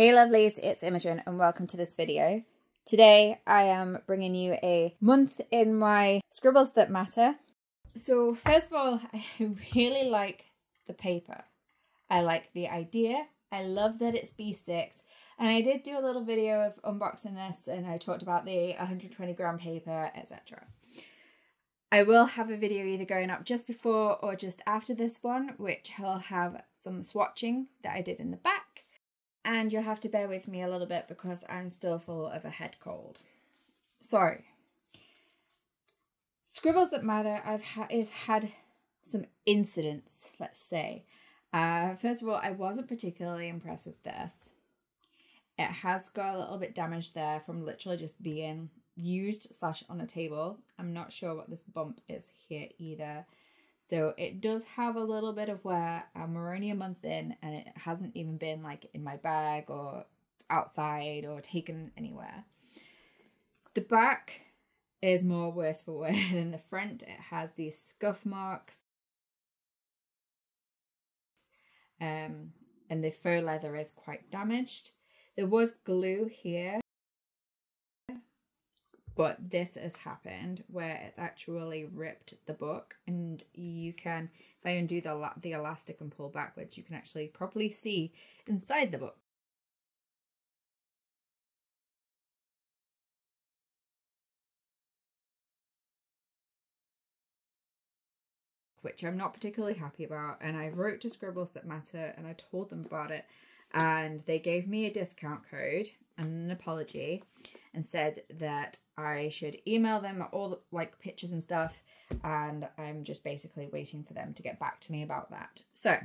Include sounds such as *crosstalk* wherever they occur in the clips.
Hey lovelies, it's Imogen and welcome to this video. Today I am bringing you a month in my Scribbles That Matter. So first of all, I *laughs* really like the paper. I like the idea. I love that it's B6 and I did do a little video of unboxing this and I talked about the 120 gram paper, etc. I will have a video either going up just before or just after this one, which will have some swatching that I did in the back. And you'll have to bear with me a little bit because I'm still full of a head cold. So, Scribbles That Matter I've ha is had some incidents, let's say. Uh, first of all, I wasn't particularly impressed with this. It has got a little bit damaged there from literally just being used slash on a table. I'm not sure what this bump is here either. So it does have a little bit of wear. I'm only a month in and it hasn't even been like in my bag or outside or taken anywhere. The back is more worse for wear *laughs* than the front. It has these scuff marks. Um, and the faux leather is quite damaged. There was glue here, but this has happened where it's actually ripped the book and you can, if I undo the, the elastic and pull backwards, you can actually properly see inside the book. which I'm not particularly happy about. And I wrote to Scribbles That Matter and I told them about it and they gave me a discount code and an apology and said that I should email them all the like pictures and stuff and I'm just basically waiting for them to get back to me about that. So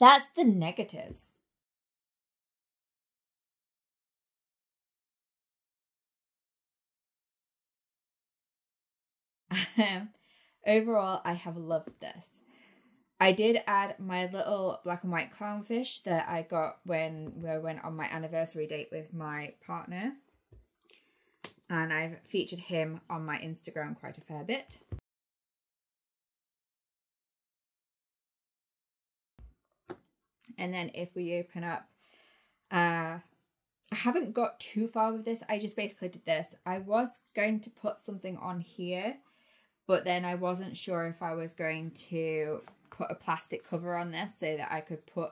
that's the negatives. *laughs* Overall, I have loved this. I did add my little black and white clownfish that I got when we went on my anniversary date with my partner. And I've featured him on my Instagram quite a fair bit. And then if we open up, uh, I haven't got too far with this. I just basically did this. I was going to put something on here, but then I wasn't sure if I was going to put a plastic cover on this so that I could put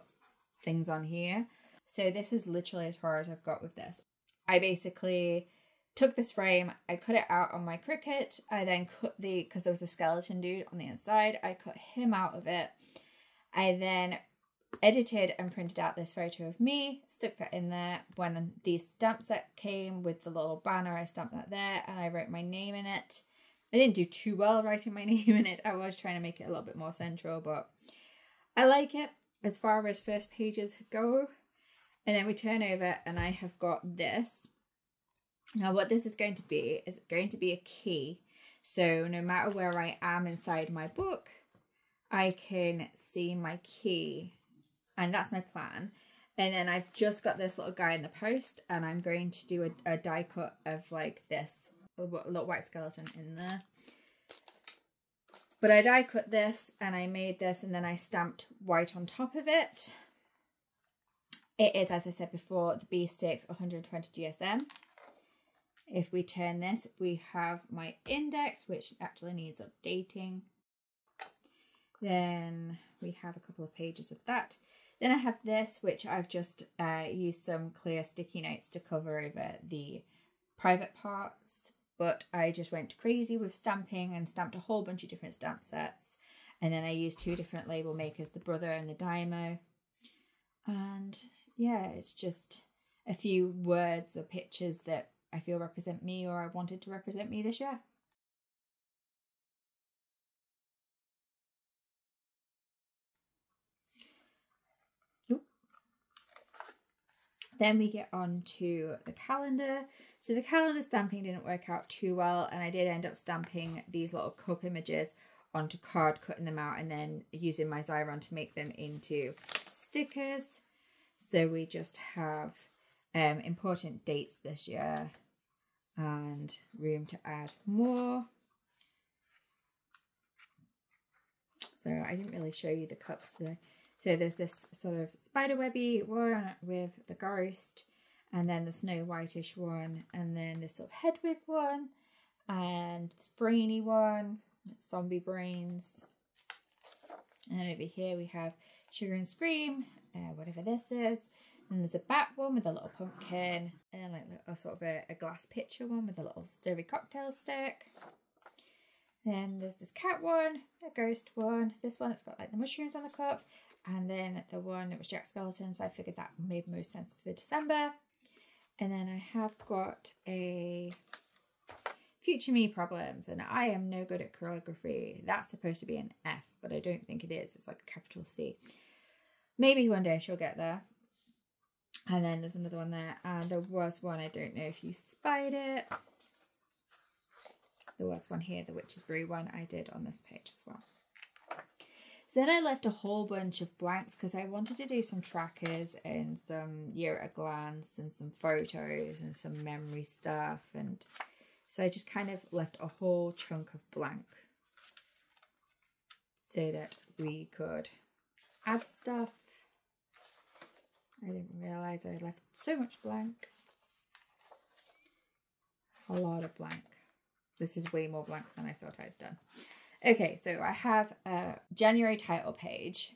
things on here. So this is literally as far as I've got with this. I basically took this frame, I cut it out on my Cricut, I then cut the, because there was a skeleton dude on the inside, I cut him out of it. I then edited and printed out this photo of me, stuck that in there. When the stamp set came with the little banner, I stamped that there and I wrote my name in it. I didn't do too well writing my *laughs* name in it. I was trying to make it a little bit more central, but I like it as far as first pages go. And then we turn over and I have got this. Now what this is going to be is it's going to be a key. So no matter where I am inside my book, I can see my key. And that's my plan. And then I've just got this little guy in the post and I'm going to do a, a die cut of like this a little white skeleton in there. But I die cut this and I made this and then I stamped white on top of it. It is, as I said before, the B6 120 GSM. If we turn this, we have my index, which actually needs updating. Then we have a couple of pages of that. Then I have this, which I've just uh, used some clear sticky notes to cover over the private parts but I just went crazy with stamping and stamped a whole bunch of different stamp sets. And then I used two different label makers, the Brother and the Dymo. And yeah, it's just a few words or pictures that I feel represent me or I wanted to represent me this year. Then we get on to the calendar. So the calendar stamping didn't work out too well and I did end up stamping these little cup images onto card, cutting them out and then using my Xyron to make them into stickers. So we just have um, important dates this year and room to add more. So I didn't really show you the cups. So So there's this sort of spiderwebby one with the ghost, and then the snow whitish one, and then this sort of Hedwig one, and this brainy one, zombie brains. And over here we have Sugar and Scream, uh, whatever this is. And there's a bat one with a little pumpkin, and then like a sort of a, a glass pitcher one with a little stirry cocktail stick. Then there's this cat one, a ghost one, this one that's got like the mushrooms on the cup, and then the one that was Jack Skeleton, so I figured that made most sense for December. And then I have got a future me problems, and I am no good at calligraphy. That's supposed to be an F, but I don't think it is. It's like a capital C. Maybe one day she'll get there. And then there's another one there, and there was one, I don't know if you spied it. There was one here, the Witch's Brew one I did on this page as well. Then I left a whole bunch of blanks because I wanted to do some trackers and some year at a glance and some photos and some memory stuff. And so I just kind of left a whole chunk of blank so that we could add stuff. I didn't realise I left so much blank. A lot of blank. This is way more blank than I thought I'd done. Okay, so I have a January title page.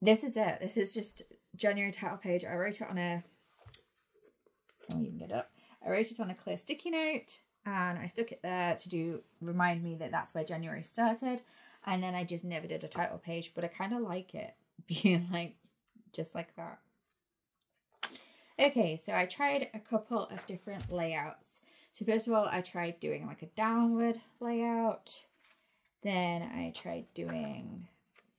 This is it. This is just January title page. I wrote it on a, I'll even get up. I wrote it on a clear sticky note and I stuck it there to do remind me that that's where January started. And then I just never did a title page, but I kind of like it *laughs* being like just like that. Okay, so I tried a couple of different layouts. So first of all, I tried doing like a downward layout. Then I tried doing,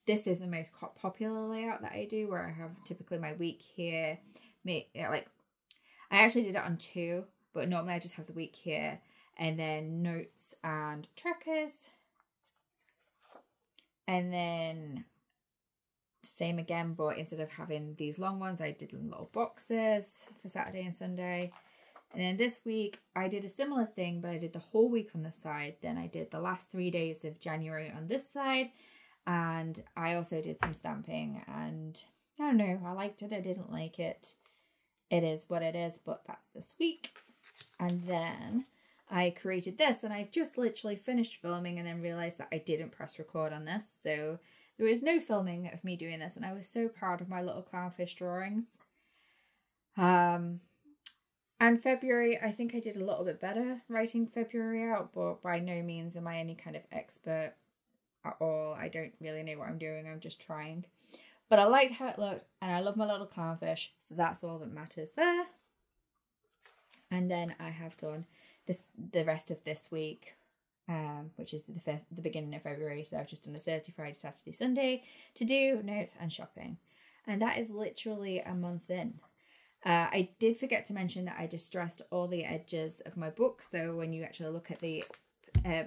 this is the most popular layout that I do where I have typically my week here. Make, like, I actually did it on two, but normally I just have the week here and then notes and trackers. And then same again, but instead of having these long ones, I did little boxes for Saturday and Sunday. And then this week, I did a similar thing, but I did the whole week on the side. Then I did the last three days of January on this side. And I also did some stamping. And I don't know, I liked it, I didn't like it. It is what it is, but that's this week. And then I created this, and I've just literally finished filming and then realized that I didn't press record on this. So there is no filming of me doing this, and I was so proud of my little clownfish drawings. Um, and February, I think I did a little bit better writing February out, but by no means am I any kind of expert at all. I don't really know what I'm doing, I'm just trying. But I liked how it looked, and I love my little clownfish, so that's all that matters there. And then I have done the the rest of this week, um, which is the first, the beginning of February. So I've just done the Thursday, Friday, Saturday, Sunday to do notes and shopping, and that is literally a month in. Uh, I did forget to mention that I distressed all the edges of my book. So when you actually look at the uh,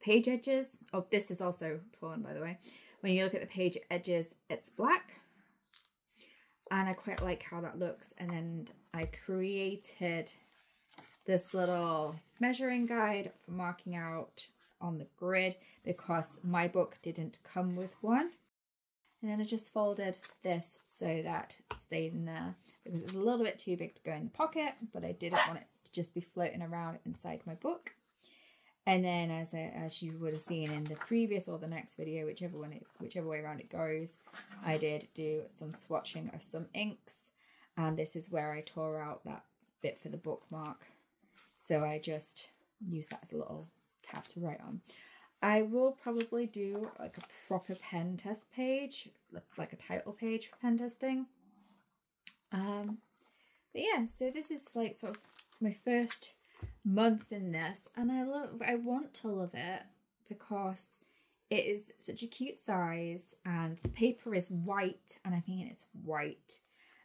page edges, oh, this is also torn by the way. When you look at the page edges, it's black. And I quite like how that looks. And then I created this little measuring guide for marking out on the grid because my book didn't come with one. And then I just folded this so that stays in there because it's a little bit too big to go in the pocket, but I didn't want it to just be floating around inside my book. And then as I, as you would have seen in the previous or the next video, whichever one it, whichever way around it goes, I did do some swatching of some inks. And this is where I tore out that bit for the bookmark. So I just use that as a little tab to write on. I will probably do like a proper pen test page, like a title page for pen testing. Um, but yeah, so this is like sort of my first month in this, and I love, I want to love it because it is such a cute size, and the paper is white, and I mean it's white.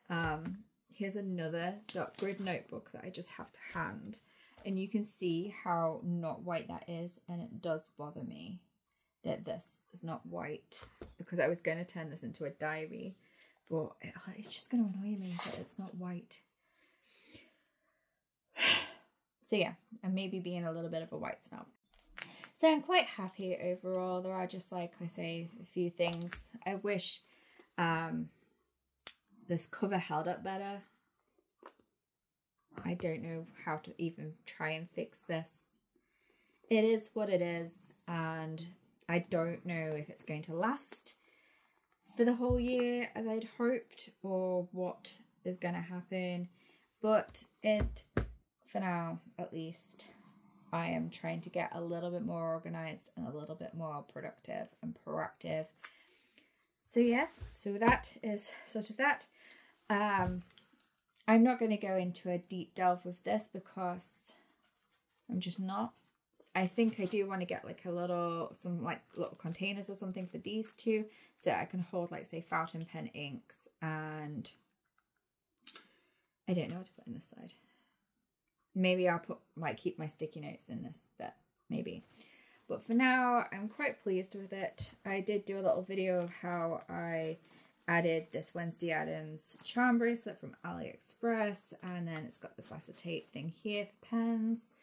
Um, here's another dot grid notebook that I just have to hand, and you can see how not white that is, and it does bother me that this is not white because I was going to turn this into a diary but it's just going to annoy me that it's not white. So yeah, and maybe being a little bit of a white snob. So I'm quite happy overall. There are just like I say a few things. I wish um, this cover held up better. I don't know how to even try and fix this. It is what it is, and I don't know if it's going to last for the whole year as I'd hoped or what is going to happen. But it, for now at least, I am trying to get a little bit more organized and a little bit more productive and proactive. So yeah, so that is sort of that. Um, I'm not going to go into a deep delve with this because I'm just not. I think I do want to get like a little, some like little containers or something for these two so I can hold like say fountain pen inks and I don't know what to put in this side. Maybe I'll put like keep my sticky notes in this bit, maybe. But for now, I'm quite pleased with it. I did do a little video of how I added this Wednesday Addams charm bracelet from AliExpress and then it's got this acetate thing here for pens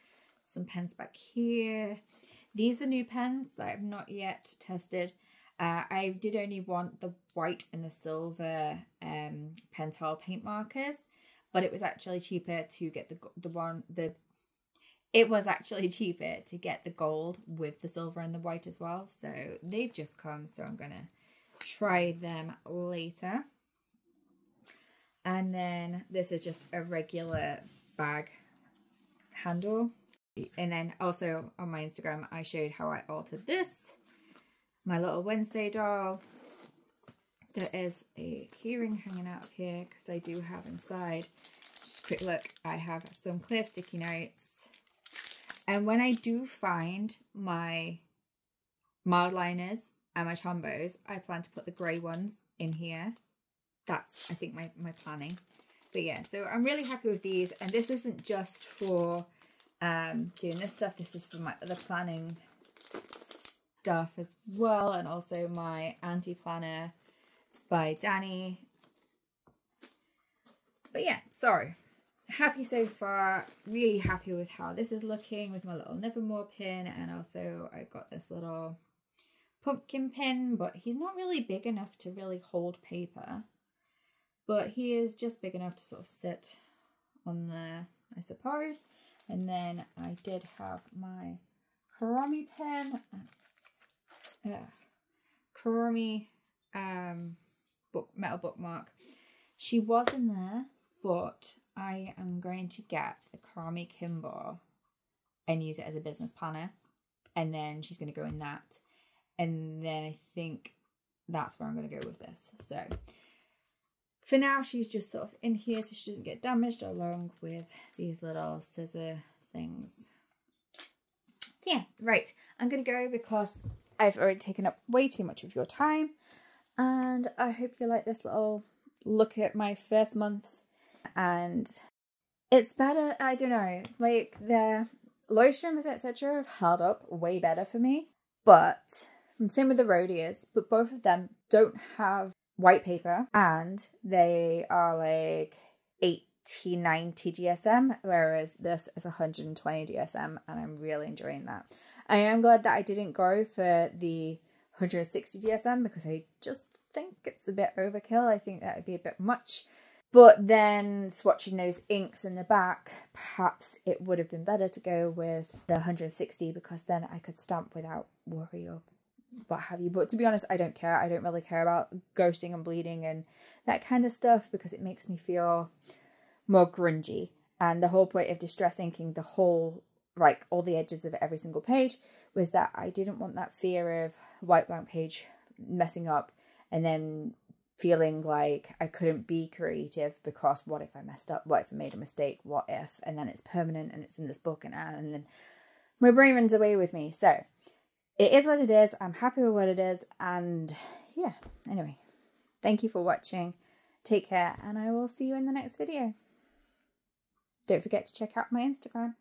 some pens back here. These are new pens that I've not yet tested. Uh, I did only want the white and the silver um, Pentel paint markers, but it was actually cheaper to get the the one the. It was actually *laughs* cheaper to get the gold with the silver and the white as well. So they've just come, so I'm gonna try them later. And then this is just a regular bag handle and then also on my Instagram, I showed how I altered this. My little Wednesday doll. There is a keyring hanging out of here because I do have inside, just quick look, I have some clear sticky notes. And when I do find my Mildliners and my Tombows, I plan to put the grey ones in here. That's, I think, my, my planning. But yeah, so I'm really happy with these. And this isn't just for um, doing this stuff. This is for my other planning stuff as well, and also my anti-planner by Danny. But yeah, sorry. Happy so far. Really happy with how this is looking with my little Nevermore pin, and also I've got this little pumpkin pin, but he's not really big enough to really hold paper. But he is just big enough to sort of sit on there, I suppose. And then I did have my Karami pen, uh, Kuromi um, book metal bookmark. She was in there, but I am going to get the Karami Kimbo and use it as a business planner. And then she's going to go in that. And then I think that's where I'm going to go with this. So for now, she's just sort of in here so she doesn't get damaged along with these little scissor things. So yeah, right. I'm going to go because I've already taken up way too much of your time. And I hope you like this little look at my first month. And it's better, I don't know, like the Leuchtturms, etc. have held up way better for me. But same with the Rhodias, but both of them don't have white paper and they are like 8090 GSM, whereas this is 120 GSM, and I'm really enjoying that. I am glad that I didn't go for the 160 GSM because I just think it's a bit overkill. I think that would be a bit much. But then swatching those inks in the back, perhaps it would have been better to go with the 160 because then I could stamp without worry or what have you. But to be honest, I don't care. I don't really care about ghosting and bleeding and that kind of stuff because it makes me feel more grungy. And the whole point of distress inking the whole, like all the edges of every single page, was that I didn't want that fear of white blank page messing up and then feeling like I couldn't be creative because what if I messed up? What if I made a mistake? What if? And then it's permanent and it's in this book and, and then my brain runs away with me. So it is what it is. I'm happy with what it is. And yeah, anyway, thank you for watching. Take care, and I will see you in the next video. Don't forget to check out my Instagram.